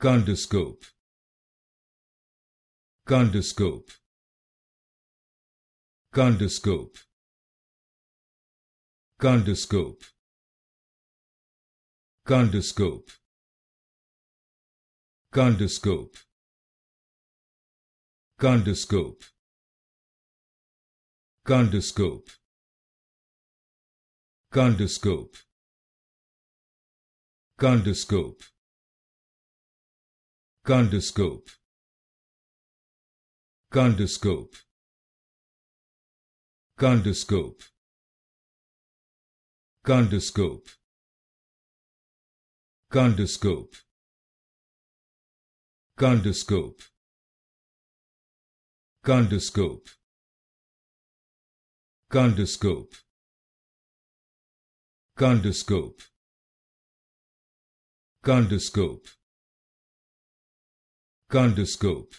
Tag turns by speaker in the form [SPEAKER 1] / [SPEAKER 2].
[SPEAKER 1] Culdoscope. Culdoscope. Culdoscope. Culdoscope. Culdoscope. Culdoscope. Culdoscope. Culdoscope. Culdoscope. Culdoscope. Culdoscope. Culdoscope. Culdoscope. Culdoscope. Culdoscope. Culdoscope. Culdoscope. Culdoscope. Culdoscope. Culdoscope. Culdoscope.